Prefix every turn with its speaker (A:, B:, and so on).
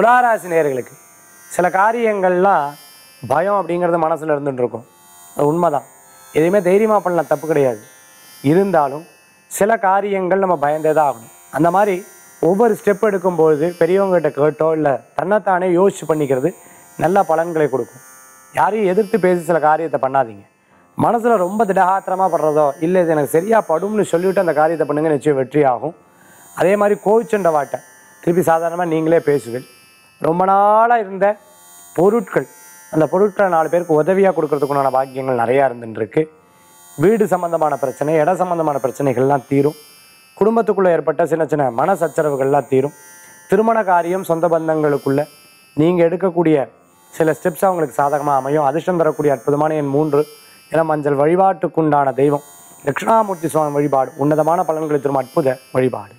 A: துளாராசி நேயர்களுக்கு சில காரியங்கள்லாம் பயம் அப்படிங்கிறது மனசில் இருந்துட்டு இருக்கும். அது உண்மைதான். எதுவுமே தைரியமாக பண்ணலாம் தப்பு கிடையாது. இருந்தாலும் சில காரியங்கள் நம்ம பயந்தே தான் ஆகணும். அந்த மாதிரி ஒவ்வொரு ஸ்டெப் எடுக்கும்பொழுது பெரியவங்ககிட்ட கேட்டோ இல்லை தன்னைத்தானே யோசிச்சு பண்ணிக்கிறது நல்ல பலன்களை கொடுக்கும். யாரையும் எதிர்த்து பேசி சில காரியத்தை பண்ணாதீங்க. மனசில் ரொம்ப திடகாத்திரமாக படுறதோ இல்லை இது எனக்கு சரியாக படும்னு சொல்லிவிட்டு அந்த காரியத்தை பண்ணுங்க நிச்சயம் வெற்றி ஆகும் அதே மாதிரி கோவிச்சண்ட வாட்டை. திருப்பி சாதாரணமாக நீங்களே பேசுவேன் ரொம்ப நாளாக இருந்த பொருட்கள். அந்த பொருட்களை நாலு பேருக்கு உதவியாக கொடுக்கறதுக்குண்டான பாக்கியங்கள் நிறையா இருந்துருக்கு வீடு சம்மந்தமான பிரச்சனை இட சம்மந்தமான பிரச்சனைகள்லாம் தீரும். குடும்பத்துக்குள்ளே ஏற்பட்ட சின்ன சின்ன மன சச்சரவுகள்லாம் தீரும். திருமண காரியம் சொந்த பந்தங்களுக்குள்ள நீங்கள் எடுக்கக்கூடிய சில ஸ்டெப்ஸ் அவங்களுக்கு சாதகமாக அமையும். அதிர்ஷ்டம் தரக்கூடிய அற்புதமான என் மூன்று என மஞ்சள் வழிபாட்டுக்குண்டான தெய்வம். தட்சிணாமூர்த்தி சுவாமி வழிபாடு உன்னதமான பலன்களை தரும் அற்புத வழிபாடு.